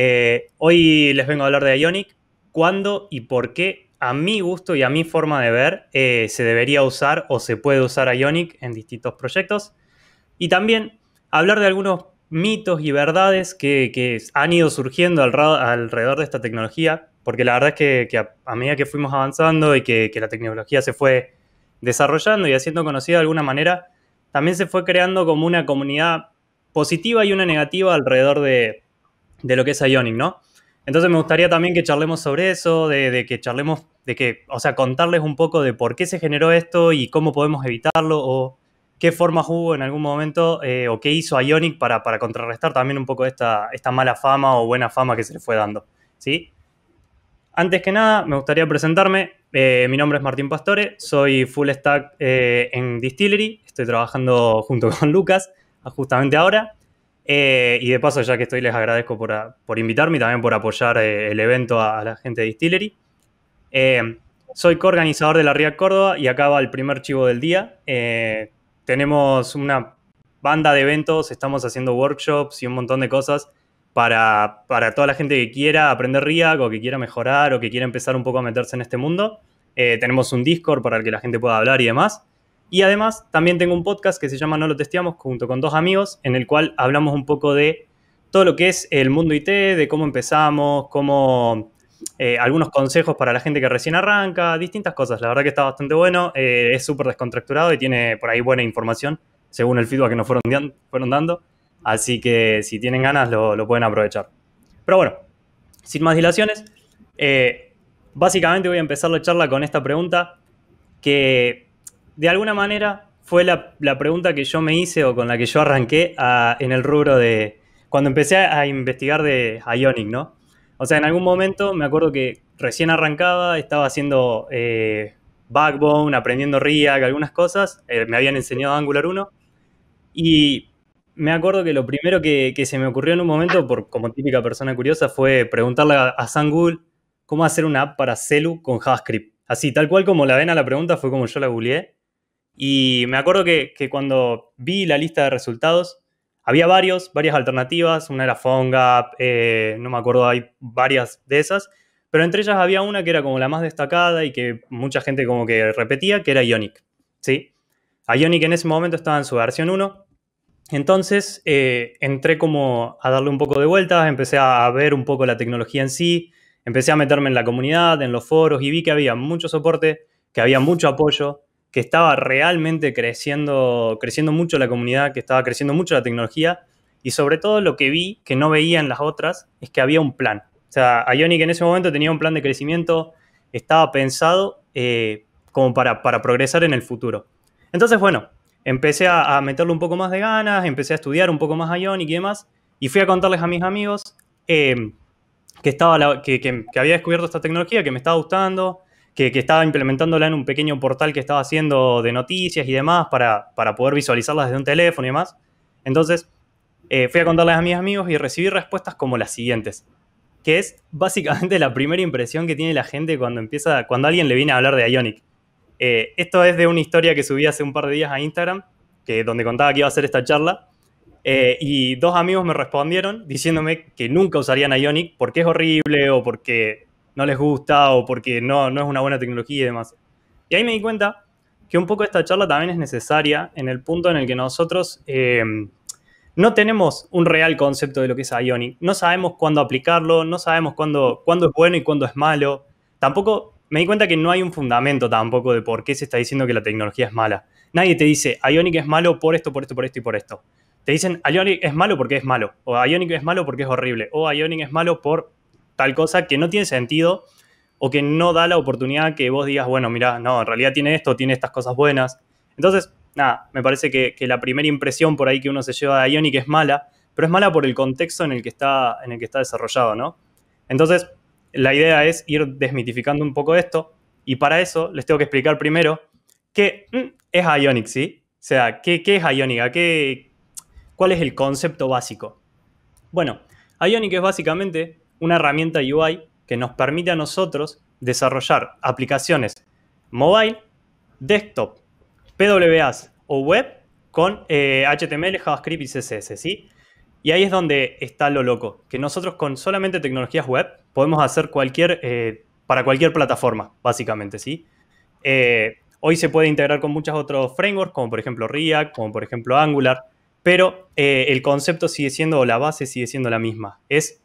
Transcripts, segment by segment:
Eh, hoy les vengo a hablar de Ionic, cuándo y por qué, a mi gusto y a mi forma de ver, eh, se debería usar o se puede usar Ionic en distintos proyectos. Y también hablar de algunos mitos y verdades que, han ido surgiendo alrededor de esta tecnología, porque la verdad es que, a, medida que fuimos avanzando y que, la tecnología se fue desarrollando y haciendo conocida de alguna manera, también se fue creando como una comunidad positiva y una negativa alrededor de, lo que es Ionic, ¿no? Entonces me gustaría también que charlemos sobre eso, de, que charlemos, de que, o sea, contarles un poco de por qué se generó esto y cómo podemos evitarlo o qué formas hubo en algún momento eh, o qué hizo Ionic para, para, contrarrestar también un poco esta, esta mala fama o buena fama que se le fue dando, ¿sí? Antes que nada, me gustaría presentarme. Eh, mi nombre es Martín Pastore, soy full stack eh, en Distillery, estoy trabajando junto con Lucas justamente ahora. Y de paso, ya que estoy, les agradezco por, invitarme y también por apoyar el evento a, la gente de Distillery. soy coorganizador de la RIA Córdoba y acá va el primer chivo del día tenemos una banda de eventos, estamos haciendo workshops y un montón de cosas para, toda la gente que quiera aprender React o que quiera mejorar o que quiera empezar un poco a meterse en este mundo. Eh, tenemos un Discord para el que la gente pueda hablar y demás. Y además también tengo un podcast que se llama No lo testeamos junto con dos amigos en el cual hablamos un poco de todo lo que es el mundo IT, de cómo empezamos, cómo eh, algunos consejos para la gente que recién arranca, distintas cosas. La verdad que está bastante bueno, eh, es súper descontracturado y tiene por ahí buena información, según el feedback que nos fueron, dando. Así que si tienen ganas lo, pueden aprovechar. Pero bueno, sin más dilaciones, eh, básicamente voy a empezar la charla con esta pregunta que de alguna manera fue la, pregunta que yo me hice o con la que yo arranqué en el rubro de cuando empecé a investigar de Ionic, ¿no? O sea, en algún momento me acuerdo que recién arrancaba, estaba haciendo eh, Backbone, aprendiendo React, algunas cosas. Eh, me habían enseñado Angular 1. Y me acuerdo que lo primero que, se me ocurrió en un momento, por, como típica persona curiosa, fue preguntarle a, a Google cómo hacer una app para Celu con JavaScript. Así, tal cual como la ven a la pregunta, fue como yo la googleé. Y me acuerdo que, que cuando vi la lista de resultados, había varios, varias alternativas, una era PhoneGap, eh, no me acuerdo, hay varias de esas, pero entre ellas había una que era como la más destacada y que mucha gente como que repetía, que era Ionic, ¿sí? Ionic en ese momento estaba en su versión 1, entonces eh, entré como a darle un poco de vueltas, empecé a ver un poco la tecnología en sí, empecé a meterme en la comunidad, en los foros y vi que había mucho soporte, que había mucho apoyo, que estaba realmente creciendo, creciendo mucho la comunidad, que estaba creciendo mucho la tecnología y sobre todo lo que vi, que no veía en las otras, es que había un plan. O sea, Ionic en ese momento tenía un plan de crecimiento, estaba pensado eh, como para, progresar en el futuro. Entonces, bueno, empecé a, meterle un poco más de ganas, empecé a estudiar un poco más Ionic y demás, y fui a contarles a mis amigos eh, que, estaba que, que había descubierto esta tecnología, que me estaba gustando, que, estaba implementándola en un pequeño portal que estaba haciendo de noticias y demás para, poder visualizarlas desde un teléfono y demás. Entonces, eh, fui a contarles a mis amigos y recibí respuestas como las siguientes, que es básicamente la primera impresión que tiene la gente cuando empieza, cuando alguien le viene a hablar de Ionic. Eh, esto es de una historia que subí hace un par de días a Instagram, que, donde contaba que iba a hacer esta charla, eh, y dos amigos me respondieron diciéndome que nunca usarían Ionic porque es horrible o porque no les gusta o porque no, no es una buena tecnología y demás. Y ahí me di cuenta que un poco esta charla también es necesaria en el punto en el que nosotros eh, no tenemos un real concepto de lo que es Ionic. No sabemos cuándo aplicarlo, no sabemos cuándo, es bueno y cuándo es malo. Tampoco me di cuenta que no hay un fundamento tampoco de por qué se está diciendo que la tecnología es mala. Nadie te dice Ionic es malo por esto, por esto, por esto y por esto. Te dicen Ionic es malo porque es malo, o Ionic es malo porque es horrible, o Ionic es malo por tal cosa que no tiene sentido o que no da la oportunidad que vos digas, bueno, mira, no, en realidad tiene esto, tiene estas cosas buenas. Entonces, nada, me parece que, la primera impresión por ahí que uno se lleva de Ionic es mala, pero es mala por el contexto en el que está, en el que está desarrollado, ¿no? Entonces, la idea es ir desmitificando un poco esto y para eso les tengo que explicar primero qué mm, es Ionic, ¿sí? O sea, ¿qué, qué es Ionic? ¿Qué, ¿Cuál es el concepto básico? Bueno, Ionic es básicamente una herramienta UI que nos permite a nosotros desarrollar aplicaciones mobile, desktop, PWAs o web con HTML, eh, JavaScript y CSS, ¿sí? Y ahí es donde está lo loco, que nosotros con solamente tecnologías web podemos hacer cualquier, eh, para cualquier plataforma, básicamente, ¿sí? Eh, hoy se puede integrar con muchos otros frameworks, como por ejemplo React, como por ejemplo Angular, pero el concepto sigue siendo, o la base sigue siendo la misma. Es,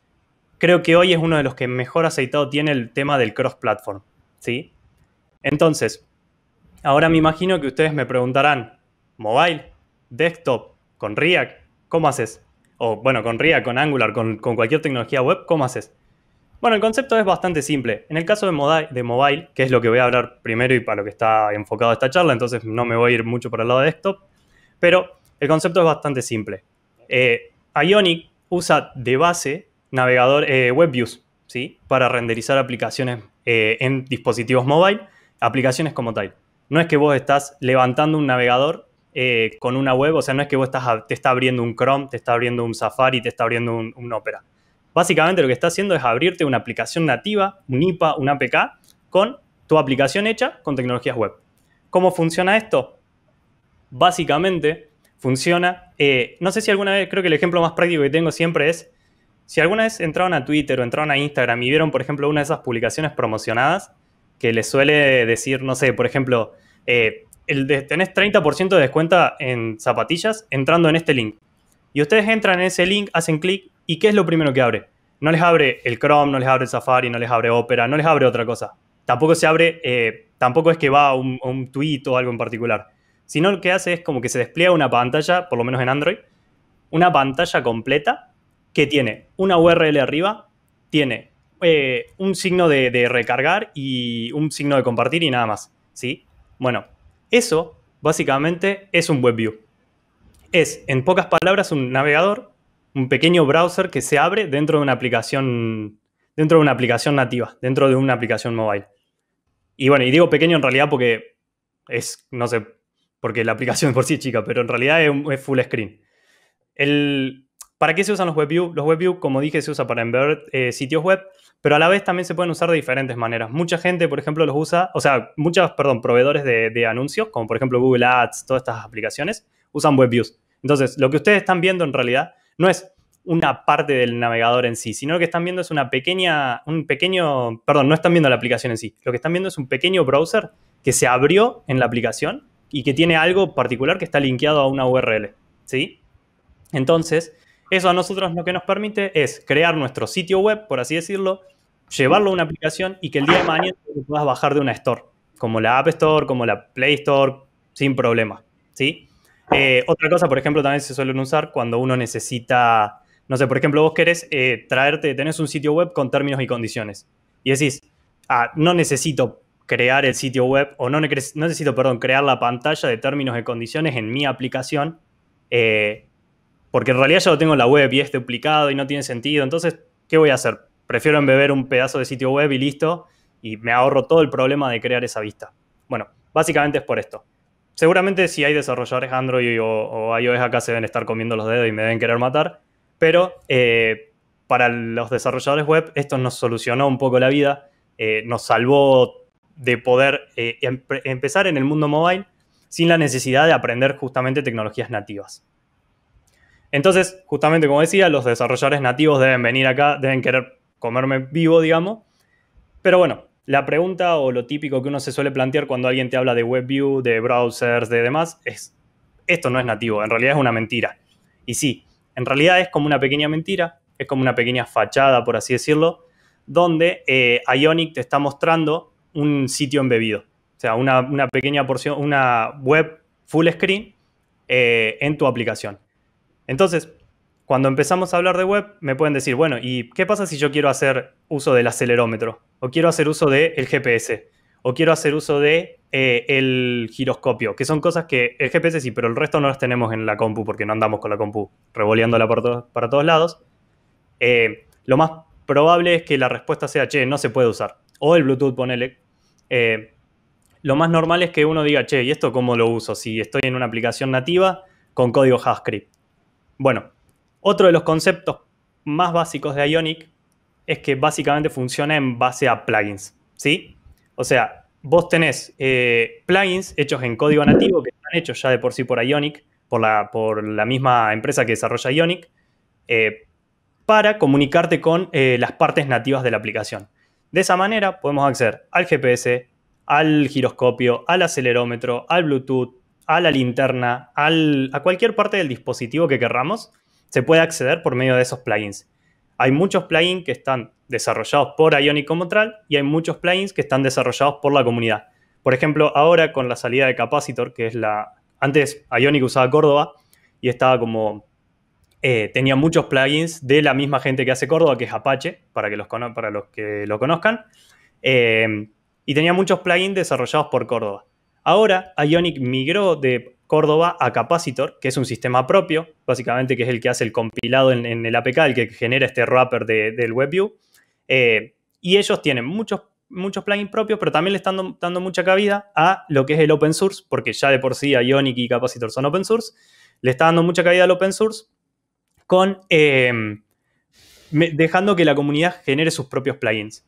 creo que hoy es uno de los que mejor aceitado tiene el tema del cross-platform, ¿sí? Entonces, ahora me imagino que ustedes me preguntarán, mobile, desktop, con React, ¿cómo haces? O bueno, con React, con Angular, con, cualquier tecnología web, ¿cómo haces? Bueno, el concepto es bastante simple. En el caso de, de mobile, que es lo que voy a hablar primero y para lo que está enfocado esta charla, entonces no me voy a ir mucho por el lado de desktop, pero el concepto es bastante simple. Eh, Ionic usa de base navegador eh, WebViews, ¿sí? Para renderizar aplicaciones eh, en dispositivos mobile, aplicaciones como tal. No es que vos estás levantando un navegador eh, con una web, o sea, no es que vos estás, te está abriendo un Chrome, te está abriendo un Safari, te está abriendo un, Opera. Básicamente lo que está haciendo es abrirte una aplicación nativa, un IPA, un APK, con tu aplicación hecha con tecnologías web. ¿Cómo funciona esto? Básicamente funciona, eh, no sé si alguna vez, creo que el ejemplo más práctico que tengo siempre es, si alguna vez entraron a Twitter o entraron a Instagram y vieron, por ejemplo, una de esas publicaciones promocionadas que les suele decir, no sé, por ejemplo, eh, el de, tenés 30% de descuento en zapatillas entrando en este link. Y ustedes entran en ese link, hacen clic y ¿qué es lo primero que abre? No les abre el Chrome, no les abre el Safari, no les abre Opera, no les abre otra cosa. Tampoco se abre, eh, tampoco es que va a un, un, tweet o algo en particular. Sino lo que hace es como que se despliega una pantalla, por lo menos en Android, una pantalla completa que tiene una URL arriba, tiene eh, un signo de, recargar y un signo de compartir y nada más. ¿sí? Bueno, eso, básicamente, es un WebView. Es, en pocas palabras, un navegador, un pequeño browser que se abre dentro de una aplicación, dentro de una aplicación nativa, dentro de una aplicación mobile. Y bueno, y digo pequeño en realidad porque es, no sé, porque la aplicación por sí es chica, pero en realidad es, full screen. El, ¿Para qué se usan los WebView? Los WebView, como dije, se usa para enviar eh, sitios web pero a la vez también se pueden usar de diferentes maneras. Mucha gente, por ejemplo, los usa, o sea, muchos, perdón, proveedores de, anuncios, como por ejemplo Google Ads, todas estas aplicaciones, usan WebViews. Entonces, lo que ustedes están viendo en realidad no es una parte del navegador en sí, sino lo que están viendo es una pequeña, un pequeño, perdón, no están viendo la aplicación en sí, lo que están viendo es un pequeño browser que se abrió en la aplicación y que tiene algo particular que está linkeado a una URL, ¿sí? Entonces, eso a nosotros lo que nos permite es crear nuestro sitio web, por así decirlo, llevarlo a una aplicación y que el día de mañana lo puedas bajar de una store, como la App Store, como la Play Store, sin problema, ¿sí? Eh, otra cosa, por ejemplo, también se suelen usar cuando uno necesita, no sé, por ejemplo, vos querés eh, traerte, tenés un sitio web con términos y condiciones y decís, ah, no necesito crear el sitio web o no, necesito, perdón, crear la pantalla de términos y condiciones en mi aplicación, eh, porque en realidad ya lo tengo en la web y es duplicado y no tiene sentido, entonces, ¿qué voy a hacer? Prefiero embeber un pedazo de sitio web y listo, y me ahorro todo el problema de crear esa vista. Bueno, básicamente es por esto. Seguramente si hay desarrolladores Android o, iOS acá se deben estar comiendo los dedos y me deben querer matar, pero eh, para los desarrolladores web esto nos solucionó un poco la vida, eh, nos salvó de poder eh, empezar en el mundo mobile sin la necesidad de aprender justamente tecnologías nativas. Entonces, justamente como decía, los desarrolladores nativos deben venir acá, deben querer comerme vivo, digamos. Pero bueno, la pregunta o lo típico que uno se suele plantear cuando alguien te habla de WebView, de browsers, de demás, es, esto no es nativo, en realidad es una mentira. Y sí, en realidad es como una pequeña mentira, es como una pequeña fachada, por así decirlo, donde eh, Ionic te está mostrando un sitio embebido. O sea, una, pequeña porción, una web full screen eh, en tu aplicación. Entonces, cuando empezamos a hablar de web, me pueden decir, bueno, ¿y qué pasa si yo quiero hacer uso del acelerómetro? O quiero hacer uso del GPS. O quiero hacer uso de eh, giroscopio, que son cosas que el GPS sí, pero el resto no las tenemos en la compu porque no andamos con la compu revoleándola para todos lados. Eh, lo más probable es que la respuesta sea, che, no se puede usar. O el Bluetooth, ponele. Eh, lo más normal es que uno diga, che, ¿y esto cómo lo uso? Si estoy en una aplicación nativa con código JavaScript. Bueno, otro de los conceptos más básicos de Ionic es que básicamente funciona en base a plugins, ¿sí? O sea, vos tenés eh, plugins hechos en código nativo que están hechos ya de por sí por Ionic, por la, por la misma empresa que desarrolla Ionic, eh, para comunicarte con eh, las partes nativas de la aplicación. De esa manera podemos acceder al GPS, al giroscopio, al acelerómetro, al Bluetooth, a la linterna, a cualquier parte del dispositivo que querramos, se puede acceder por medio de esos plugins. Hay muchos plugins que están desarrollados por Ionic como y hay muchos plugins que están desarrollados por la comunidad. Por ejemplo, ahora con la salida de Capacitor, que es la... Antes Ionic usaba Córdoba y estaba como... Eh, tenía muchos plugins de la misma gente que hace Córdoba, que es Apache, para, que los, para los que lo conozcan. Eh, y tenía muchos plugins desarrollados por Córdoba. Ahora Ionic migró de Córdoba a Capacitor, que es un sistema propio, básicamente que es el que hace el compilado en, el APK, el que genera este wrapper del WebView. Eh, y ellos tienen muchos, muchos plugins propios, pero también le están dando mucha cabida a lo que es el open source, porque ya de por sí Ionic y Capacitor son open source. Le está dando mucha cabida al open source con eh, dejando que la comunidad genere sus propios plugins.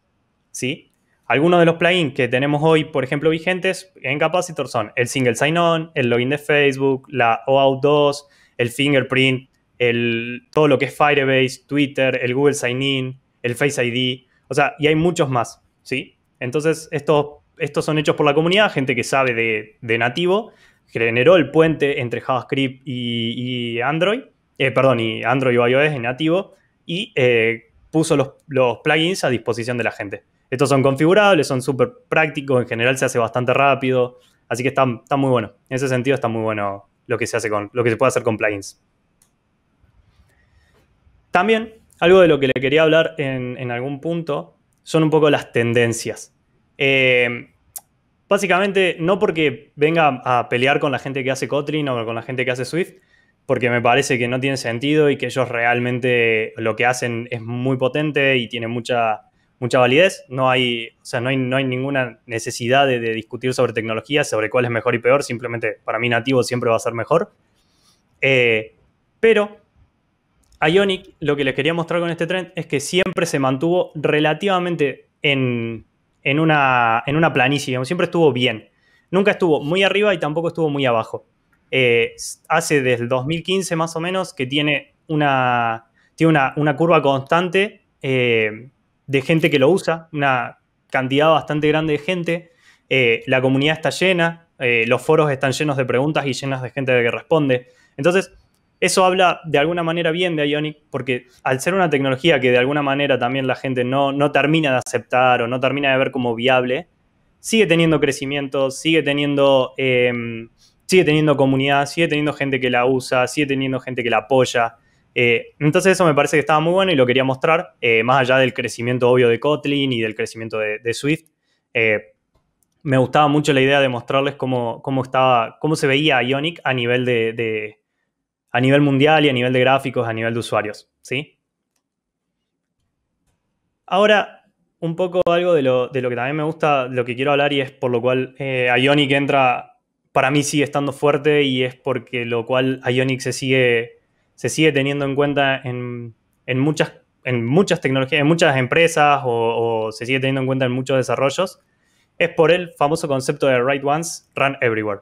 ¿Sí? Algunos de los plugins que tenemos hoy, por ejemplo, vigentes en Capacitor son el Single Sign-On, el login de Facebook, la OAuth 2, el Fingerprint, el, todo lo que es Firebase, Twitter, el Google Sign-In, el Face ID, o sea, y hay muchos más, ¿sí? Entonces, estos, estos son hechos por la comunidad, gente que sabe de, nativo, generó el puente entre JavaScript y, Android, eh, perdón, y Android o iOS en nativo, y eh, puso los plugins a disposición de la gente. Estos son configurables, son súper prácticos, en general se hace bastante rápido, así que está, muy bueno. En ese sentido está muy bueno lo que se hace con, lo que se puede hacer con plugins. También, algo de lo que le quería hablar en, algún punto, son un poco las tendencias. Eh, básicamente, no porque venga a pelear con la gente que hace Kotlin o con la gente que hace Swift, porque me parece que no tiene sentido y que ellos realmente lo que hacen es muy potente y tiene mucha, mucha validez. No hay, o sea, no hay, no hay ninguna necesidad de, discutir sobre tecnología, sobre cuál es mejor y peor. Simplemente para mí nativo siempre va a ser mejor. Eh, pero Ionic, lo que les quería mostrar con este trend es que siempre se mantuvo relativamente en, una, en una planicie, siempre estuvo bien. Nunca estuvo muy arriba y tampoco estuvo muy abajo. Eh, hace desde el 2015 más o menos que tiene una, tiene una, curva constante eh, de gente que lo usa, una cantidad bastante grande de gente. Eh, la comunidad está llena, eh, los foros están llenos de preguntas y llenas de gente que responde. Entonces, eso habla de alguna manera bien de Ionic, porque al ser una tecnología que de alguna manera también la gente no, no termina de aceptar o no termina de ver como viable, sigue teniendo crecimiento, sigue teniendo, em, sigue teniendo comunidad, sigue teniendo gente que la usa, sigue teniendo gente que la apoya. Eh, entonces eso me parece que estaba muy bueno y lo quería mostrar, eh, más allá del crecimiento obvio de Kotlin y del crecimiento de, Swift. Eh, me gustaba mucho la idea de mostrarles cómo, estaba, cómo se veía Ionic a nivel de, a nivel mundial y a nivel de gráficos, a nivel de usuarios. ¿sí? Ahora, un poco algo de lo, de lo, que también me gusta, lo que quiero hablar y es por lo cual Ionic entra, para mí sigue estando fuerte y es porque lo cual Ionic se sigue se sigue teniendo en cuenta en, muchas, en muchas tecnologías, en muchas empresas o, se sigue teniendo en cuenta en muchos desarrollos, es por el famoso concepto de Write Once, Run Everywhere.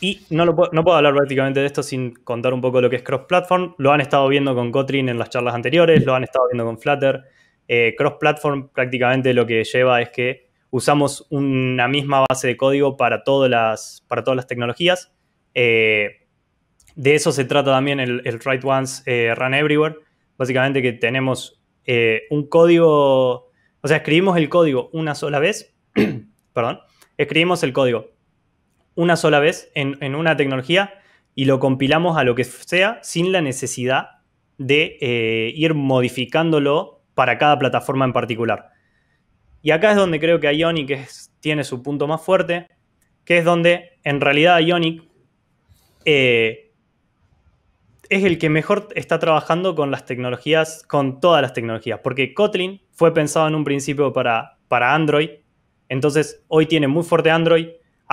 Y no, puedo, no puedo hablar prácticamente de esto sin contar un poco lo que es cross-platform. Lo han estado viendo con Kotlin en las charlas anteriores, lo han estado viendo con Flutter. Eh, cross-platform prácticamente lo que lleva es que usamos una misma base de código para todas las, para todas las tecnologías. Eh, de eso se trata también el, Write Once eh, Run Everywhere. Básicamente que tenemos eh, un código, o sea, escribimos el código una sola vez, perdón, escribimos el código una sola vez en, una tecnología y lo compilamos a lo que sea sin la necesidad de eh, ir modificándolo para cada plataforma en particular. Y acá es donde creo que Ionic tiene su punto más fuerte, que es donde en realidad Ionic es el que mejor está trabajando con las tecnologías, con todas las tecnologías, porque Kotlin fue pensado en un principio para, para Android, entonces hoy tiene muy fuerte Android,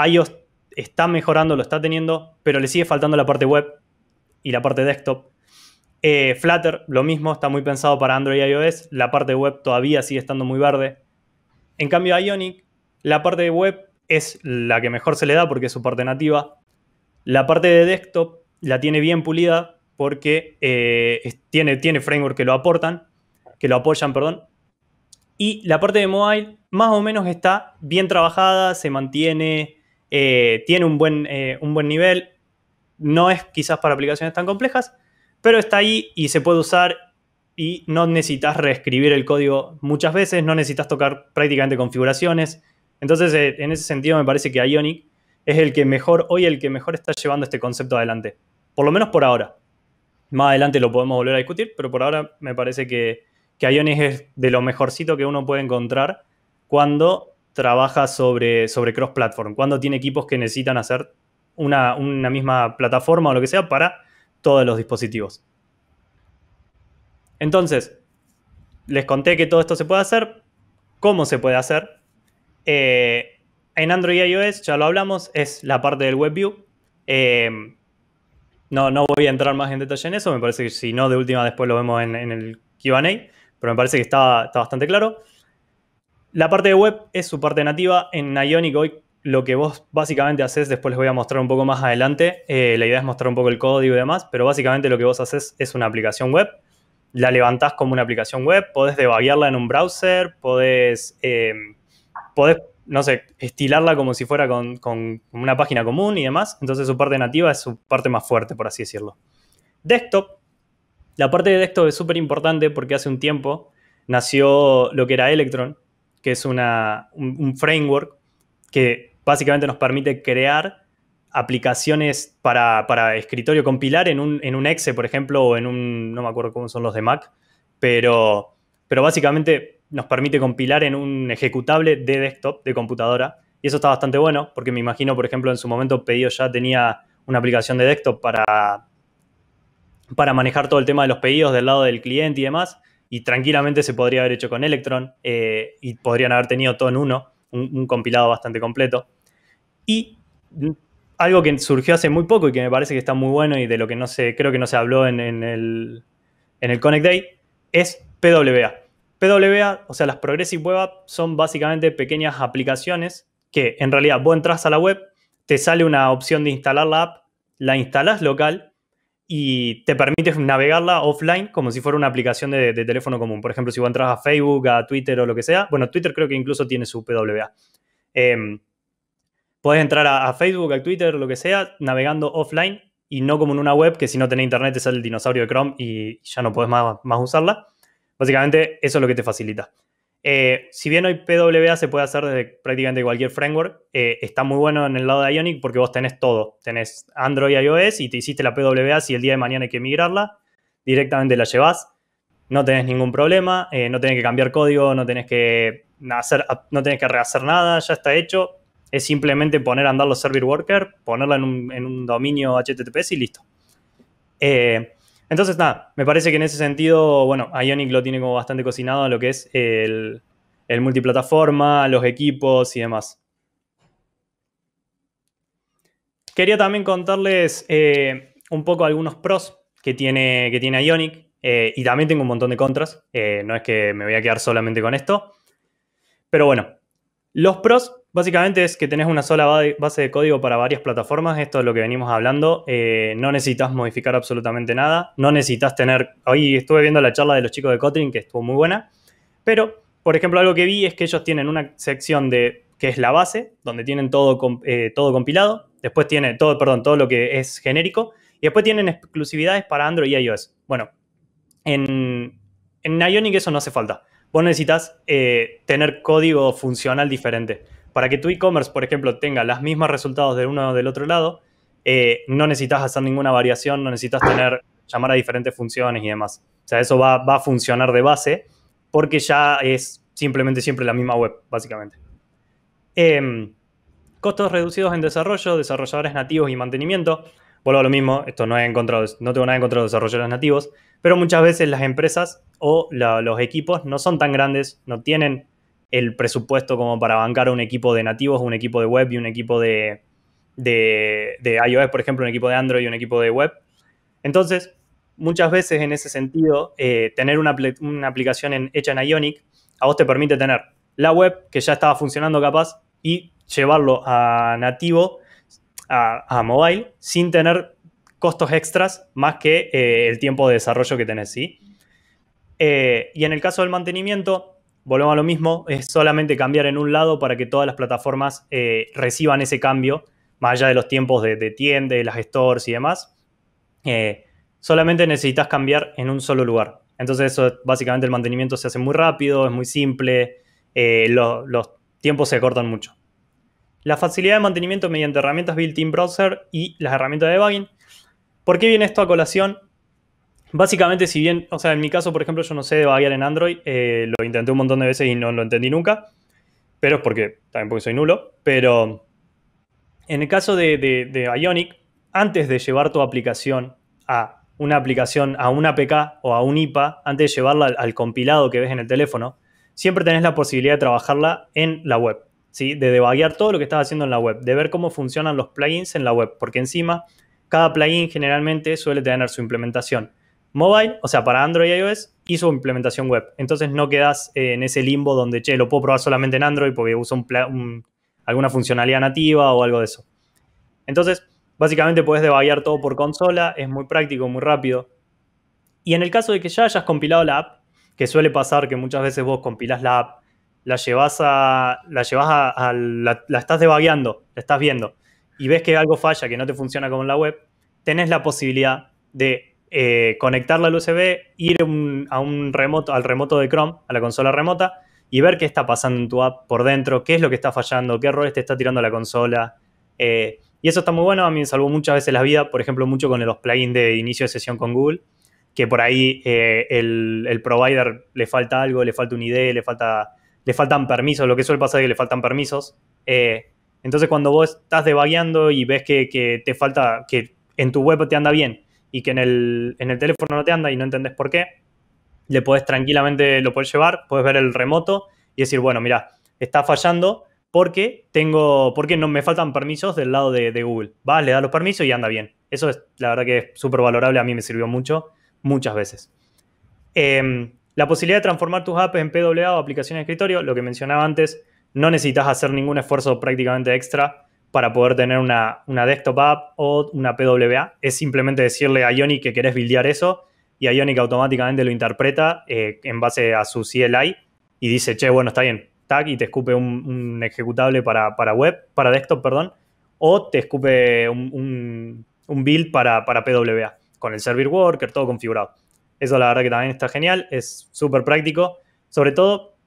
iOS está mejorando, lo está teniendo, pero le sigue faltando la parte web y la parte desktop. Eh, Flutter, lo mismo, está muy pensado para Android y iOS, la parte web todavía sigue estando muy verde. En cambio, Ionic, la parte web es la que mejor se le da porque es su parte nativa. La parte de desktop la tiene bien pulida, porque eh, tiene, tiene framework que lo aportan, que lo apoyan, perdón. Y la parte de mobile más o menos está bien trabajada, se mantiene, eh, tiene un buen, eh, un buen nivel. No es quizás para aplicaciones tan complejas, pero está ahí y se puede usar y no necesitas reescribir el código muchas veces, no necesitas tocar prácticamente configuraciones. Entonces, en ese sentido, me parece que Ionic es el que mejor, hoy el que mejor está llevando este concepto adelante. Por lo menos por ahora. Más adelante lo podemos volver a discutir, pero por ahora me parece que, que es de lo mejorcito que uno puede encontrar cuando trabaja sobre, sobre cross-platform, cuando tiene equipos que necesitan hacer una, una misma plataforma o lo que sea para todos los dispositivos. Entonces, les conté que todo esto se puede hacer. ¿Cómo se puede hacer? Eh, en Android y iOS, ya lo hablamos, es la parte del WebView. Eh, no, no voy a entrar más en detalle en eso, me parece que si no, de última después lo vemos en, el QA, pero me parece que está, bastante claro. La parte de web es su parte nativa. En Ionic hoy lo que vos básicamente haces, después les voy a mostrar un poco más adelante, eh, la idea es mostrar un poco el código y demás, pero básicamente lo que vos haces es una aplicación web, la levantás como una aplicación web, podés debaguearla en un browser, podés, eh, podés no sé, estilarla como si fuera con, una página común y demás. Entonces su parte nativa es su parte más fuerte, por así decirlo. Desktop. La parte de desktop es súper importante porque hace un tiempo nació lo que era Electron, que es una, un, framework que básicamente nos permite crear aplicaciones para, escritorio compilar en un, en un exe, por ejemplo, o en un, no me acuerdo cómo son los de Mac, pero, pero básicamente nos permite compilar en un ejecutable de desktop, de computadora. Y eso está bastante bueno, porque me imagino, por ejemplo, en su momento Pedido ya tenía una aplicación de desktop para, para manejar todo el tema de los pedidos del lado del cliente y demás. Y tranquilamente se podría haber hecho con Electron eh, y podrían haber tenido todo en uno, un, compilado bastante completo. Y algo que surgió hace muy poco y que me parece que está muy bueno y de lo que no se, creo que no se habló en, en el, en el Connect Day es PWA. PWA, o sea, las Progressive Web Apps son básicamente pequeñas aplicaciones que en realidad vos entras a la web, te sale una opción de instalar la app, la instalas local y te permite navegarla offline como si fuera una aplicación de, teléfono común. Por ejemplo, si vos entras a Facebook, a Twitter o lo que sea, bueno, Twitter creo que incluso tiene su PWA. Eh, em, podés entrar a, Facebook, a Twitter, lo que sea, navegando offline y no como en una web que si no tenés internet te sale el dinosaurio de Chrome y ya no podés más, más usarla. Básicamente, eso es lo que te facilita. Eh, si bien hoy PWA se puede hacer desde prácticamente cualquier framework, eh, está muy bueno en el lado de Ionic porque vos tenés todo. Tenés Android, iOS y te hiciste la PWA. Si el día de mañana hay que migrarla, directamente la llevas. No tenés ningún problema, eh, no tenés que cambiar código, no tenés que, hacer, no tenés que rehacer nada, ya está hecho. Es simplemente poner a andar los server workers, ponerla en un, en un dominio HTTPS y listo. Entonces, nada, me parece que en ese sentido, bueno, Ionic lo tiene como bastante cocinado lo que es el, multiplataforma, los equipos y demás. Quería también contarles eh, un poco algunos pros que tiene, que tiene Ionic eh, y también tengo un montón de contras. Eh, no es que me voy a quedar solamente con esto. Pero bueno, los pros Básicamente es que tenés una sola base de código para varias plataformas, esto es lo que venimos hablando, eh, no necesitas modificar absolutamente nada, no necesitas tener, hoy estuve viendo la charla de los chicos de Kotlin que estuvo muy buena, pero por ejemplo algo que vi es que ellos tienen una sección de que es la base, donde tienen todo, eh, todo compilado, después tiene todo, perdón, todo lo que es genérico, y después tienen exclusividades para Android y iOS. Bueno, en, en Ionic eso no hace falta. Vos necesitas eh, tener código funcional diferente para que tu e-commerce, por ejemplo, tenga los mismos resultados de uno o del otro lado, eh, no necesitas hacer ninguna variación, no necesitas tener, llamar a diferentes funciones y demás. O sea, eso va, a funcionar de base porque ya es simplemente siempre la misma web, básicamente. Em, costos reducidos en desarrollo, desarrolladores nativos y mantenimiento. Vuelvo a lo mismo, esto no, he encontrado, no tengo nada en contra de desarrolladores nativos, pero muchas veces las empresas o los equipos no son tan grandes, no tienen el presupuesto como para bancar a un equipo de nativos, un equipo de web y un equipo de, de, iOS, por ejemplo, un equipo de Android y un equipo de web. Entonces, muchas veces en ese sentido, eh, tener una, aplicación hecha en Ionic a vos te permite tener la web que ya estaba funcionando capaz y llevarlo a nativo, a, mobile, sin tener costos extras más que eh, el tiempo de desarrollo que tenés, ¿sí? Eh, y en el caso del mantenimiento, volvemos a lo mismo, es solamente cambiar en un lado para que todas las plataformas eh, reciban ese cambio, más allá de los tiempos de, de las stores y demás. solamente necesitas cambiar en un solo lugar. Entonces, eso, básicamente el mantenimiento se hace muy rápido, es muy simple, los tiempos se cortan mucho. La facilidad de mantenimiento mediante herramientas built-in browser y las herramientas de debugging. ¿Por qué viene esto a colación? Básicamente, si bien, o sea, en mi caso, por ejemplo, yo no sé debuggear en Android, eh, lo intenté un montón de veces y no lo entendí nunca, pero es porque, también porque soy nulo, pero en el caso de, Ionic, antes de llevar tu aplicación a una aplicación, a una APK o a un IPA, antes de llevarla al compilado que ves en el teléfono, siempre tenés la posibilidad de trabajarla en la web de debaguear todo lo que estás haciendo en la web, de ver cómo funcionan los plugins en la web, porque encima cada plugin generalmente suele tener su implementación mobile, o sea, para Android y iOS, y su implementación web. Entonces no quedas eh, en ese limbo donde, che, lo puedo probar solamente en Android porque uso alguna funcionalidad nativa o algo de eso. Entonces, básicamente puedes debaguear todo por consola, es muy práctico, muy rápido. Y en el caso de que ya hayas compilado la app, que suele pasar que muchas veces vos compilas la app la llevas a. La llevas a. la, estás debagueando, la estás viendo, y ves que algo falla, que no te funciona como en la web, tenés la posibilidad de eh, conectarla al USB, ir a un remoto, al remoto de Chrome, a la consola remota, y ver qué está pasando en tu app por dentro, qué es lo que está fallando, qué errores te está tirando la consola. Eh, y eso está muy bueno, a mí me salvó muchas veces la vida, por ejemplo, mucho con los plugins de inicio de sesión con Google, que por ahí eh, el, el, provider le falta algo, le falta una idea, le falta le faltan permisos, lo que suele pasar es que le faltan permisos. Eh, entonces cuando vos estás debagueando y ves que, te falta, que en tu web te anda bien y que en el, teléfono no te anda y no entendés por qué, le puedes tranquilamente, lo puedes llevar, puedes ver el remoto y decir, bueno, mira, está fallando porque tengo, porque no me faltan permisos del lado de, Google. Vas, le das los permisos y anda bien. Eso es, la verdad que es súper valorable, a mí me sirvió mucho, muchas veces. Em, la posibilidad de transformar tus apps en PWA o aplicaciones de escritorio, lo que mencionaba antes, no necesitas hacer ningún esfuerzo prácticamente extra para poder tener una, desktop app o una PWA. Es simplemente decirle a Ionic que querés buildear eso y Ionic automáticamente lo interpreta eh, en base a su CLI y dice, che, bueno, está bien, tag y te escupe un, ejecutable para, web, para desktop, perdón, o te escupe un, build para, para PWA con el server worker, todo configurado. Eso la verdad que también está genial, es súper práctico, sobre todo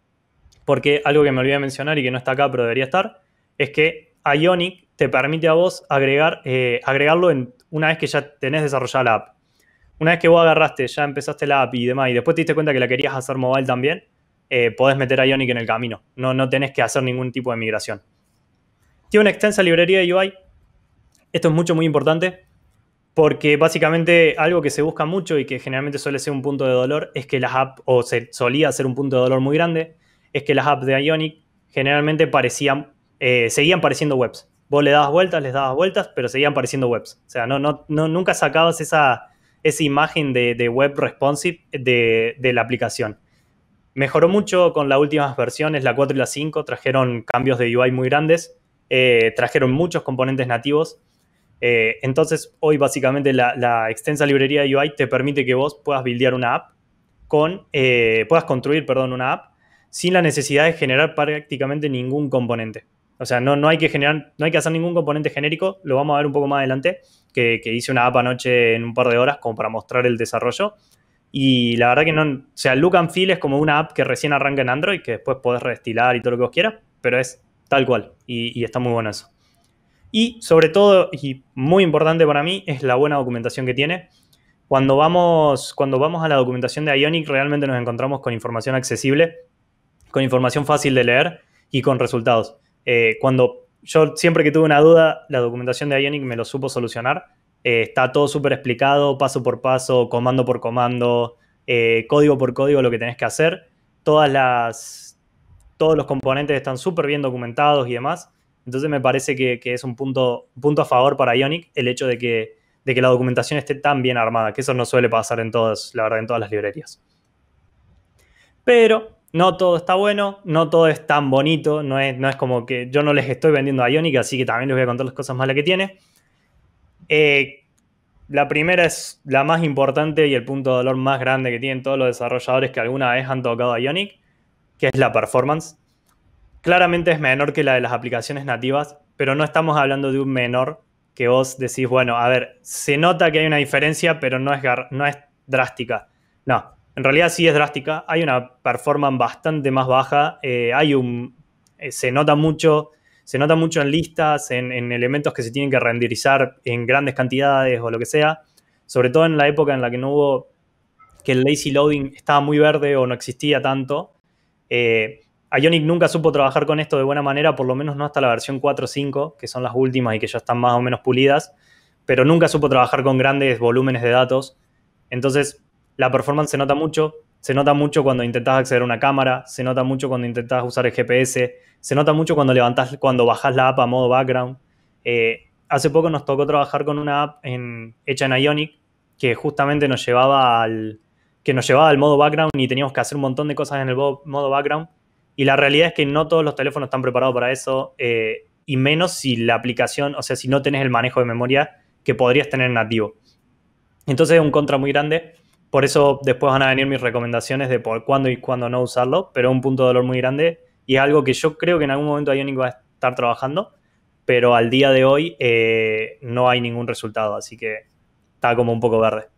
porque algo que me olvidé de mencionar y que no está acá pero debería estar, es que Ionic te permite a vos agregar, eh, agregarlo en, una vez que ya tenés desarrollada la app. Una vez que vos agarraste, ya empezaste la app y demás, y después te diste cuenta que la querías hacer mobile también, eh, podés meter Ionic en el camino. No, no tenés que hacer ningún tipo de migración. Tiene una extensa librería de UI. Esto es mucho, muy importante porque básicamente algo que se busca mucho y que generalmente suele ser un punto de dolor es que las apps, o se solía ser un punto de dolor muy grande, es que las apps de Ionic generalmente parecían, eh, seguían pareciendo webs. Vos le dabas vueltas, les dabas vueltas, pero seguían pareciendo webs. O sea, no, no, nunca sacabas esa, esa imagen de, web responsive de, la aplicación. Mejoró mucho con las últimas versiones, la 4 y la 5, trajeron cambios de UI muy grandes, eh, trajeron muchos componentes nativos eh, entonces, hoy básicamente la, extensa librería de UI te permite que vos puedas buildear una app con, puedas construir, perdón, una app sin la necesidad de generar prácticamente ningún componente. O sea, no, no, hay que generar, no hay que hacer ningún componente genérico, lo vamos a ver un poco más adelante, que, hice una app anoche en un par de horas como para mostrar el desarrollo. Y la verdad que no, o sea, Look and Feel es como una app que recién arranca en Android, que después podés restilar y todo lo que vos quieras, pero es tal cual y está muy bueno eso. Y sobre todo, y muy importante para mí, es la buena documentación que tiene. Cuando vamos, cuando vamos a la documentación de Ionic, realmente nos encontramos con información accesible, con información fácil de leer y con resultados. Eh, cuando yo siempre que tuve una duda, la documentación de Ionic me lo supo solucionar. Eh, está todo súper explicado, paso por paso, comando por comando, eh, código por código lo que tenés que hacer. Todas las, todos los componentes están súper bien documentados y demás. Entonces me parece que, es un punto, punto, a favor para Ionic el hecho de que, de que la documentación esté tan bien armada, que eso no suele pasar en todas, la verdad, en todas las librerías. Pero no todo está bueno, no todo es tan bonito, no es, no es como que yo no les estoy vendiendo a Ionic, así que también les voy a contar las cosas malas que tiene. Eh, La primera es la más importante y el punto de dolor más grande que tienen todos los desarrolladores que alguna vez han tocado a Ionic, que es la performance. Claramente es menor que la de las aplicaciones nativas, pero no estamos hablando de un menor que vos decís, bueno, a ver, se nota que hay una diferencia, pero no es, no es drástica. No, en realidad sí es drástica. Hay una performance bastante más baja. Eh, hay un. Eh, se nota mucho. Se nota mucho en listas, en, elementos que se tienen que renderizar en grandes cantidades o lo que sea. Sobre todo en la época en la que no hubo. que el lazy loading estaba muy verde o no existía tanto. Eh, Ionic nunca supo trabajar con esto de buena manera, por lo menos no hasta la versión 4.5, que son las últimas y que ya están más o menos pulidas, pero nunca supo trabajar con grandes volúmenes de datos. Entonces, la performance se nota mucho, se nota mucho cuando intentas acceder a una cámara, se nota mucho cuando intentas usar el GPS, se nota mucho cuando levantas, cuando bajas la app a modo background. Eh, hace poco nos tocó trabajar con una app hecha en Ionic que justamente nos llevaba al que nos llevaba al modo background y teníamos que hacer un montón de cosas en el modo background. Y la realidad es que no todos los teléfonos están preparados para eso, eh, y menos si la aplicación, o sea, si no tenés el manejo de memoria que podrías tener nativo. Entonces es un contra muy grande. Por eso después van a venir mis recomendaciones de por cuándo y cuándo no usarlo, pero un punto de dolor muy grande y es algo que yo creo que en algún momento Ionic va a estar trabajando, pero al día de hoy eh, no hay ningún resultado, así que está como un poco verde.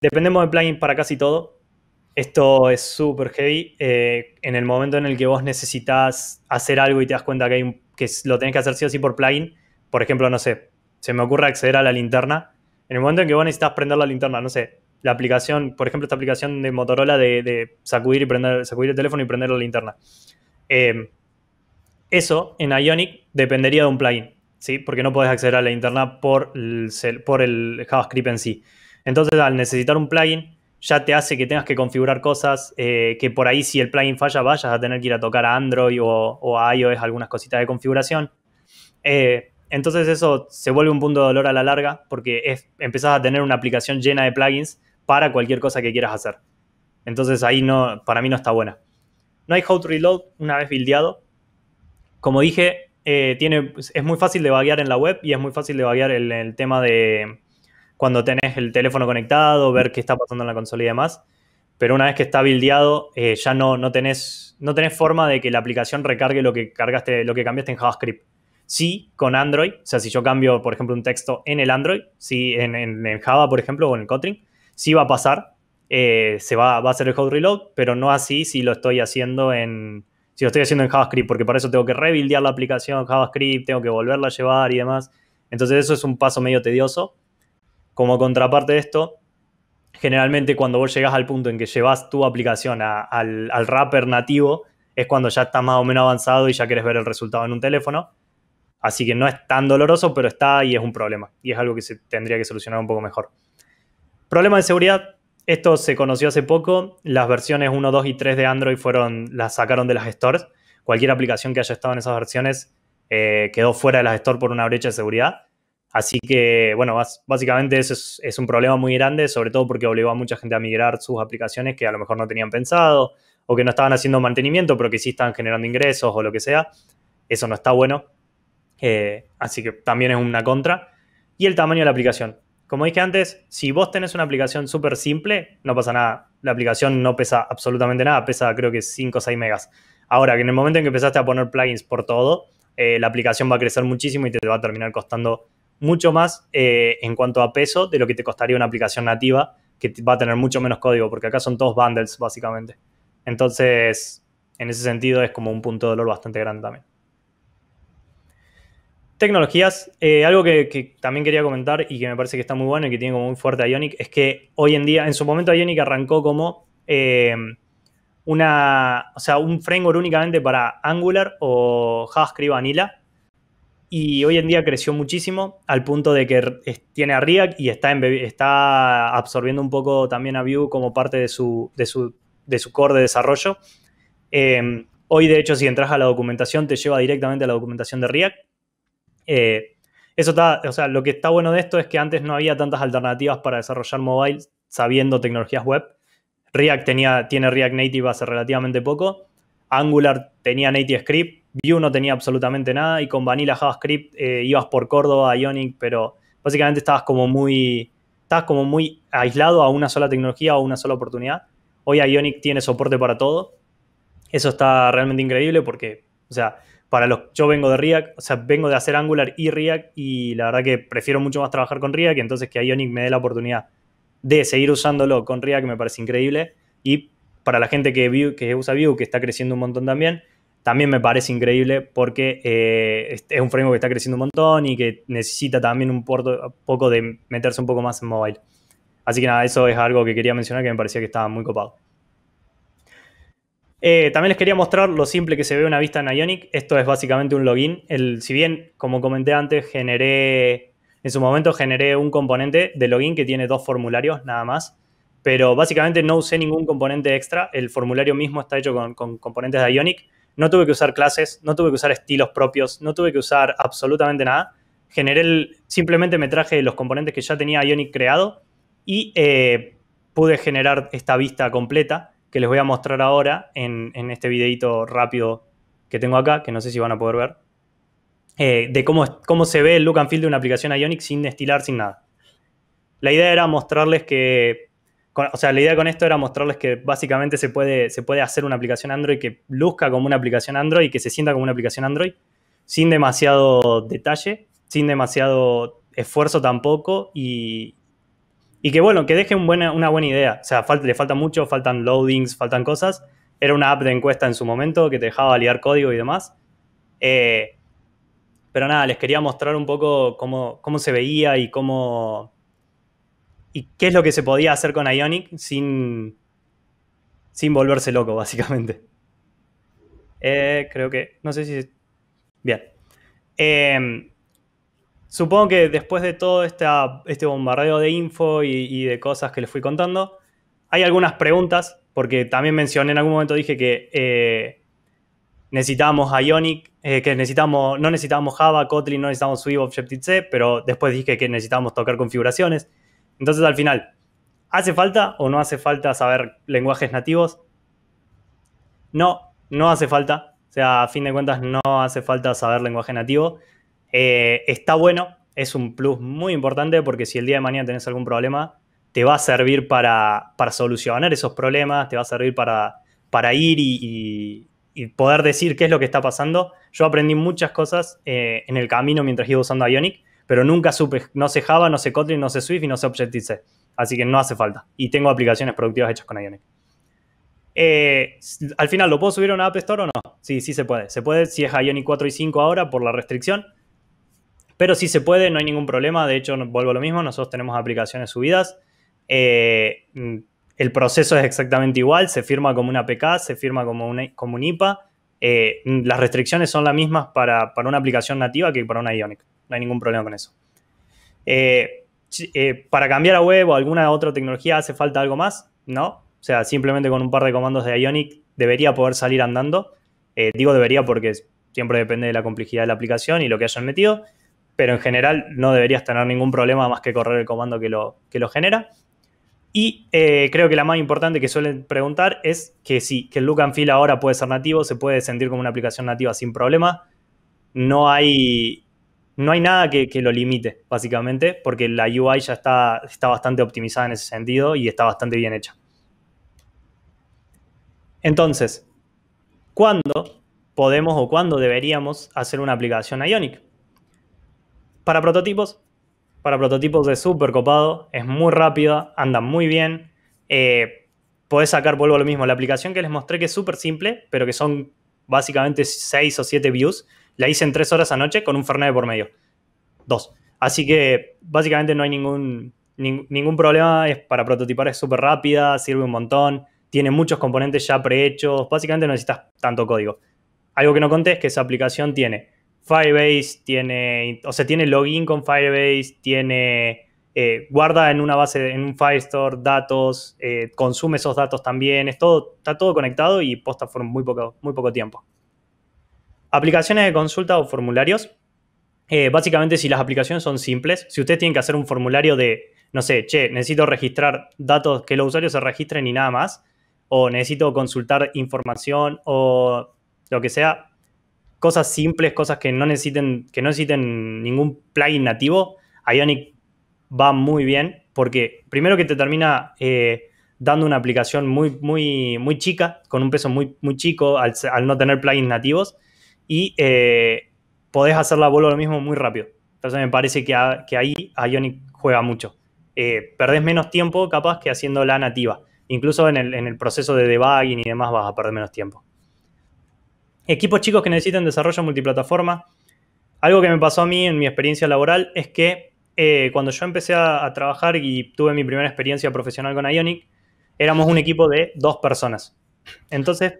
Dependemos de plugins para casi todo. Esto es súper heavy. Eh, en el momento en el que vos necesitas hacer algo y te das cuenta que, que lo tenés que hacer sí o sí por plugin, por ejemplo, no sé, se me ocurre acceder a la linterna. En el momento en que vos necesitas prender la linterna, no sé, la aplicación, por ejemplo, esta aplicación de Motorola de, sacudir y prender, sacudir el teléfono y prender la linterna. Eh, eso en Ionic dependería de un plugin, ¿sí? Porque no puedes acceder a la linterna por el, por el JavaScript en sí. Entonces, al necesitar un plugin, ya te hace que tengas que configurar cosas eh, que por ahí, si el plugin falla, vayas a tener que ir a tocar a Android o, a iOS algunas cositas de configuración. Eh, entonces eso se vuelve un punto de dolor a la larga porque es, empezás a tener una aplicación llena de plugins para cualquier cosa que quieras hacer. Entonces ahí no, para mí no está buena. No hay how to reload una vez buildeado. Como dije, eh, tiene, es muy fácil de vaguear en la web y es muy fácil de vaguear en el, tema de cuando tenés el teléfono conectado, ver qué está pasando en la consola y demás. Pero una vez que está buildeado, eh, ya no, no, tenés, no tenés forma de que la aplicación recargue lo que, cargaste, lo que cambiaste en JavaScript. Sí, con Android, o sea, si yo cambio, por ejemplo, un texto en el Android, sí, en, en Java, por ejemplo, o en el Kotlin, sí va a pasar, eh, se va, a hacer el hot reload, pero no así si lo estoy haciendo en, si lo estoy haciendo en JavaScript, porque para eso tengo que rebuildear la aplicación JavaScript, tengo que volverla a llevar y demás. Entonces eso es un paso medio tedioso. Como contraparte de esto, generalmente cuando vos llegas al punto en que llevas tu aplicación al, wrapper nativo, es cuando ya está más o menos avanzado y ya quieres ver el resultado en un teléfono. Así que no es tan doloroso, pero está y es un problema. Y es algo que se tendría que solucionar un poco mejor. Problema de seguridad. Esto se conoció hace poco. Las versiones 1, 2 y 3 de Android fueron, las sacaron de las stores. Cualquier aplicación que haya estado en esas versiones eh, quedó fuera de las stores por una brecha de seguridad. Así que, bueno, básicamente eso es, un problema muy grande, sobre todo porque obligó a mucha gente a migrar sus aplicaciones que a lo mejor no tenían pensado o que no estaban haciendo mantenimiento, pero que sí estaban generando ingresos o lo que sea. Eso no está bueno. Eh, así que también es una contra. Y el tamaño de la aplicación. Como dije antes, si vos tenés una aplicación súper simple, no pasa nada. La aplicación no pesa absolutamente nada, pesa creo que 5 o 6 megas. Ahora, que en el momento en que empezaste a poner plugins por todo, eh, la aplicación va a crecer muchísimo y te va a terminar costando mucho más eh, en cuanto a peso de lo que te costaría una aplicación nativa que va a tener mucho menos código, porque acá son todos bundles básicamente. Entonces, en ese sentido es como un punto de dolor bastante grande también. Tecnologías, eh, algo que, también quería comentar y que me parece que está muy bueno y que tiene como muy fuerte Ionic es que hoy en día, en su momento Ionic arrancó como eh, una, o sea, un framework únicamente para Angular o JavaScript Vanilla y hoy en día creció muchísimo al punto de que tiene a React y está, está absorbiendo un poco también a Vue como parte de su, de su, de su core de desarrollo. Eh, hoy, de hecho, si entras a la documentación, te lleva directamente a la documentación de React eh, eso está, o sea, lo que está bueno de esto es que antes no había tantas alternativas para desarrollar mobile sabiendo tecnologías web. React tenía, tiene React Native hace relativamente poco. Angular tenía Native Script. Vue no tenía absolutamente nada. Y con Vanilla JavaScript eh, ibas por Córdoba, Ionic, pero básicamente estabas como muy, estabas como muy aislado a una sola tecnología o una sola oportunidad. Hoy Ionic tiene soporte para todo. Eso está realmente increíble porque, o sea, para los, yo vengo de React, o sea, vengo de hacer Angular y React y la verdad que prefiero mucho más trabajar con React, y entonces que Ionic me dé la oportunidad de seguir usándolo con React me parece increíble. Y para la gente que, que usa Vue, que está creciendo un montón también, también me parece increíble porque eh, es un framework que está creciendo un montón y que necesita también un poco de meterse un poco más en mobile. Así que nada, eso es algo que quería mencionar que me parecía que estaba muy copado. Eh, también les quería mostrar lo simple que se ve una vista en Ionic. Esto es básicamente un login. El, si bien, como comenté antes, generé, en su momento generé un componente de login que tiene dos formularios nada más. Pero básicamente no usé ningún componente extra. El formulario mismo está hecho con, componentes de Ionic no tuve que usar clases, no tuve que usar estilos propios, no tuve que usar absolutamente nada. Generé el, simplemente me traje los componentes que ya tenía Ionic creado y eh, pude generar esta vista completa que les voy a mostrar ahora en, este videito rápido que tengo acá, que no sé si van a poder ver, eh, de cómo, cómo se ve el look and feel de una aplicación Ionic sin estilar, sin nada. La idea era mostrarles que o sea, la idea con esto era mostrarles que básicamente se puede, se puede hacer una aplicación Android que luzca como una aplicación Android, que se sienta como una aplicación Android, sin demasiado detalle, sin demasiado esfuerzo tampoco y, y que bueno, que deje una buena idea. O sea, le falta mucho, faltan loadings, faltan cosas. Era una app de encuesta en su momento que te dejaba validar código y demás. Eh, pero nada, les quería mostrar un poco cómo, cómo se veía y cómo, y qué es lo que se podía hacer con Ionic sin, sin volverse loco, básicamente. Eh, creo que, no sé si... Bien. Em, supongo que después de todo este bombardeo de info y, de cosas que les fui contando, hay algunas preguntas, porque también mencioné en algún momento, dije que eh, necesitábamos Ionic, eh, que necesitamos, no necesitábamos Java, Kotlin, no necesitábamos Swift, Objective-C, pero después dije que necesitábamos tocar configuraciones. Entonces, al final, ¿hace falta o no hace falta saber lenguajes nativos? No, no hace falta. O sea, a fin de cuentas, no hace falta saber lenguaje nativo. Eh, está bueno, es un plus muy importante porque si el día de mañana tenés algún problema, te va a servir para, solucionar esos problemas, te va a servir para, para ir y, poder decir qué es lo que está pasando. Yo aprendí muchas cosas eh, en el camino mientras iba usando Ionic pero nunca supe, no sé Java, no sé Kotlin, no sé Swift y no sé Objective-C. Así que no hace falta. Y tengo aplicaciones productivas hechas con Ionic. Eh, al final, ¿lo puedo subir a una App Store o no? Sí, sí se puede. Se puede si es Ionic 4 y 5 ahora por la restricción. Pero si se puede, no hay ningún problema. De hecho, vuelvo a lo mismo, nosotros tenemos aplicaciones subidas. Eh, el proceso es exactamente igual, se firma como una APK, se firma como, una, como un IPA. Eh, las restricciones son las mismas para, para, una aplicación nativa que para una Ionic no hay ningún problema con eso. Eh, para cambiar a web o alguna otra tecnología hace falta algo más, ¿no? O sea, simplemente con un par de comandos de Ionic debería poder salir andando. Digo debería porque siempre depende de la complejidad de la aplicación y lo que hayan metido, pero en general no deberías tener ningún problema más que correr el comando que lo, que lo genera. Y creo que la más importante que suelen preguntar es que sí, que el look and feel ahora puede ser nativo, se puede sentir como una aplicación nativa sin problema. No hay no hay nada que, lo limite, básicamente, porque la UI ya está, está bastante optimizada en ese sentido y está bastante bien hecha. Entonces, ¿cuándo podemos o cuándo deberíamos hacer una aplicación Ionic? Para prototipos, para prototipos es súper copado, es muy rápida, anda muy bien. Eh, podés sacar, vuelvo a lo mismo, la aplicación que les mostré que es súper simple, pero que son básicamente 6 o 7 views la hice en tres horas anoche con un Fernet por medio. Dos. Así que básicamente no hay ningún, ningún problema. Es, para prototipar es súper rápida, sirve un montón. Tiene muchos componentes ya prehechos. Básicamente no necesitas tanto código. Algo que no conté es que esa aplicación tiene Firebase, tiene, o sea, tiene login con Firebase, tiene, eh, guarda en una base, en un Firestore datos, eh, consume esos datos también, es todo, está todo conectado y posta por muy poco, muy poco tiempo. Aplicaciones de consulta o formularios. Eh, básicamente, si las aplicaciones son simples, si ustedes tienen que hacer un formulario de, no sé, che, necesito registrar datos que los usuarios se registren y nada más, o necesito consultar información o lo que sea, cosas simples, cosas que no necesiten, que no necesiten ningún plugin nativo, Ionic va muy bien porque primero que te termina eh, dando una aplicación muy, muy, muy chica, con un peso muy, muy chico al, no tener plugins nativos y eh, podés hacerla vuelvo lo mismo muy rápido. Entonces me parece que, que ahí Ionic juega mucho. Eh, perdés menos tiempo capaz que haciendo la nativa. Incluso en el, en el proceso de debugging y demás vas a perder menos tiempo. Equipos chicos que necesiten desarrollo multiplataforma. Algo que me pasó a mí en mi experiencia laboral es que eh, cuando yo empecé a, trabajar y tuve mi primera experiencia profesional con Ionic, éramos un equipo de dos personas. Entonces,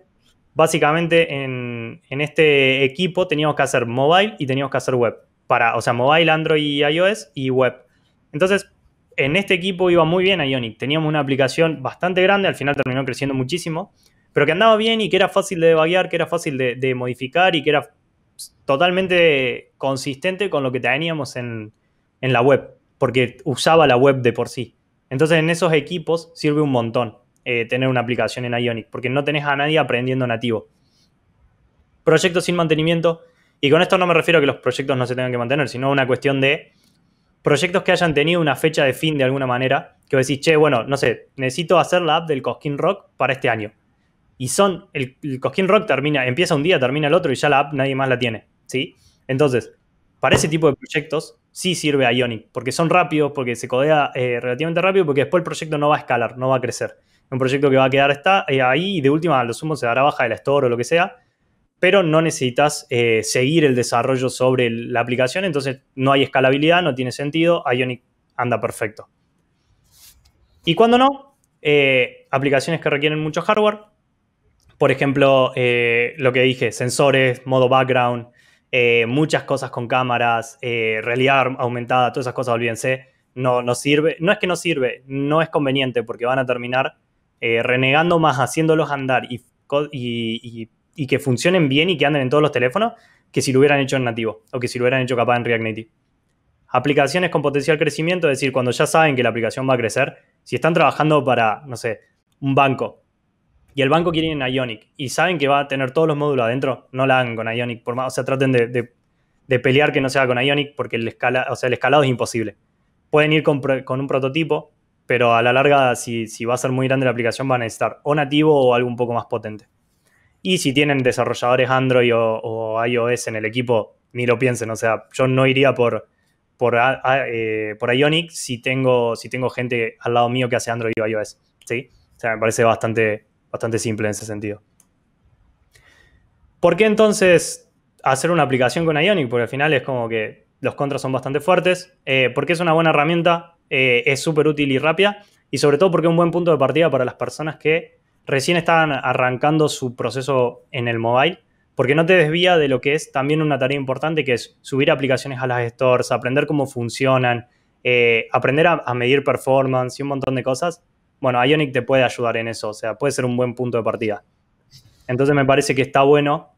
básicamente en, este equipo teníamos que hacer mobile y teníamos que hacer web. Para, o sea, mobile, Android y iOS y web. Entonces, en este equipo iba muy bien Ionic. Teníamos una aplicación bastante grande, al final terminó creciendo muchísimo, pero que andaba bien y que era fácil de debuguear, que era fácil de, de modificar y que era totalmente consistente con lo que teníamos en, en la web, porque usaba la web de por sí. Entonces en esos equipos sirve un montón eh, tener una aplicación en Ionic, porque no tenés a nadie aprendiendo nativo. Proyectos sin mantenimiento, y con esto no me refiero a que los proyectos no se tengan que mantener, sino una cuestión de proyectos que hayan tenido una fecha de fin de alguna manera, que vos decís, che, bueno, no sé, necesito hacer la app del Cosquín Rock para este año. Y son, el, el Cosquín Rock termina, empieza un día, termina el otro y ya la app nadie más la tiene, ¿sí? Entonces, para ese tipo de proyectos sí sirve Ionic, porque son rápidos, porque se codea eh, relativamente rápido, porque después el proyecto no va a escalar, no va a crecer. Un proyecto que va a quedar está, eh, ahí y de última a lo sumo se dará baja del store o lo que sea, pero no necesitas eh, seguir el desarrollo sobre la aplicación, entonces no hay escalabilidad, no tiene sentido, Ionic anda perfecto. Y cuando no, aplicaciones que requieren mucho hardware, por ejemplo, lo que dije, sensores, modo background, eh, muchas cosas con cámaras, eh, realidad aumentada, todas esas cosas, olvídense, no, no sirve, no es que no sirve, no es conveniente porque van a terminar eh, renegando más haciéndolos andar y, que funcionen bien y que anden en todos los teléfonos que si lo hubieran hecho en nativo o que si lo hubieran hecho capaz en React Native. Aplicaciones con potencial crecimiento, es decir, cuando ya saben que la aplicación va a crecer, si están trabajando para, no sé, un banco y el banco quiere en Ionic y saben que va a tener todos los módulos adentro, no la hagan con Ionic, por más, o sea, traten de, pelear que no sea con Ionic porque el, escala, o sea, el escalado es imposible. Pueden ir con, un prototipo, pero a la larga, si, va a ser muy grande la aplicación, van a necesitar o nativo o algo un poco más potente. Y si tienen desarrolladores Android o, iOS en el equipo, ni lo piensen, o sea, yo no iría por, por, eh, por Ionic si tengo, si tengo gente al lado mío que hace Android o iOS, ¿sí? O sea, me parece bastante, bastante simple en ese sentido. ¿Por qué entonces hacer una aplicación con Ionic? Porque al final es como que los contras son bastante fuertes. Eh, porque es una buena herramienta, eh, es súper útil y rápida. Y sobre todo porque es un buen punto de partida para las personas que recién están arrancando su proceso en el mobile. Porque no te desvía de lo que es también una tarea importante, que es subir aplicaciones a las stores, aprender cómo funcionan, eh, aprender a medir performance y un montón de cosas bueno, Ionic te puede ayudar en eso, o sea, puede ser un buen punto de partida. Entonces me parece que está bueno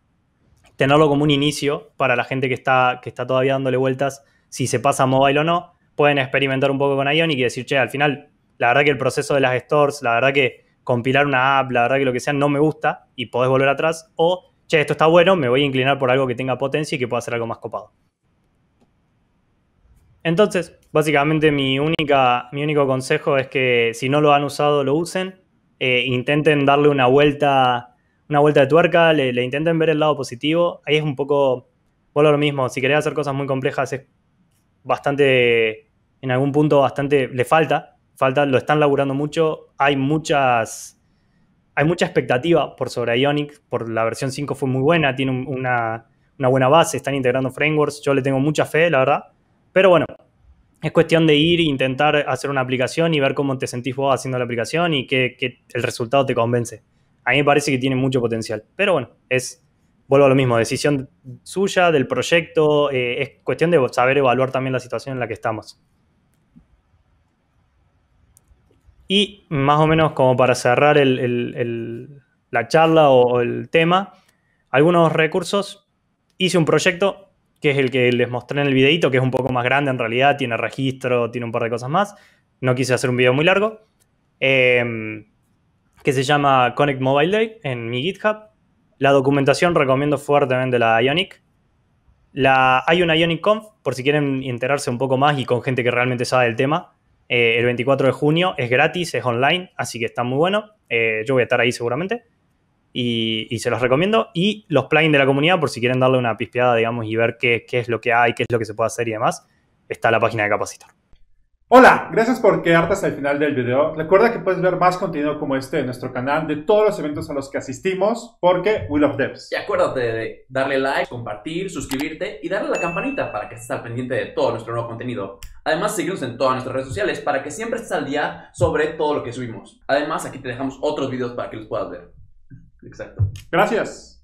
tenerlo como un inicio para la gente que está, que está todavía dándole vueltas si se pasa a mobile o no. Pueden experimentar un poco con Ionic y decir, che, al final, la verdad que el proceso de las stores, la verdad que compilar una app, la verdad que lo que sea no me gusta y podés volver atrás. O, che, esto está bueno, me voy a inclinar por algo que tenga potencia y que pueda hacer algo más copado. Entonces, básicamente mi, única, mi único consejo es que si no lo han usado, lo usen. Eh, intenten darle una vuelta, una vuelta de tuerca, le, intenten ver el lado positivo. Ahí es un poco, bueno, lo mismo, si querés hacer cosas muy complejas es bastante, en algún punto bastante, le falta, falta, lo están laburando mucho. Hay muchas, hay mucha expectativa por sobre Ionic, por la versión 5 fue muy buena, tiene una, una buena base, están integrando frameworks, yo le tengo mucha fe, la verdad. Pero bueno, es cuestión de ir e intentar hacer una aplicación y ver cómo te sentís vos haciendo la aplicación y que, el resultado te convence. A mí me parece que tiene mucho potencial. Pero bueno, es, vuelvo a lo mismo, decisión suya, del proyecto, eh, es cuestión de saber evaluar también la situación en la que estamos. Y más o menos como para cerrar la charla o el tema, algunos recursos. Hice un proyecto que es el que les mostré en el videito, que es un poco más grande en realidad, tiene registro, tiene un par de cosas más. No quise hacer un video muy largo. Em, que se llama Connect Mobile Day en mi GitHub. La documentación recomiendo fuertemente la Ionic. La, hay una Ionic Conf, por si quieren enterarse un poco más y con gente que realmente sabe del tema. Eh, el 24 de junio es gratis, es online, así que está muy bueno. Eh, yo voy a estar ahí seguramente. Y, y, se los recomiendo. Y los plugins de la comunidad, por si quieren darle una pispeada, digamos, y ver qué, qué es lo que hay, qué es lo que se puede hacer y demás, está la página de Capacitor. Hola, gracias por quedarte hasta el final del video. Recuerda que puedes ver más contenido como este en nuestro canal de todos los eventos a los que asistimos porque we love devs. Y acuérdate de darle like, compartir, suscribirte y darle a la campanita para que estés al pendiente de todo nuestro nuevo contenido. Además, seguirnos en todas nuestras redes sociales para que siempre estés al día sobre todo lo que subimos. Además, aquí te dejamos otros videos para que los puedas ver. Exacto. Gracias.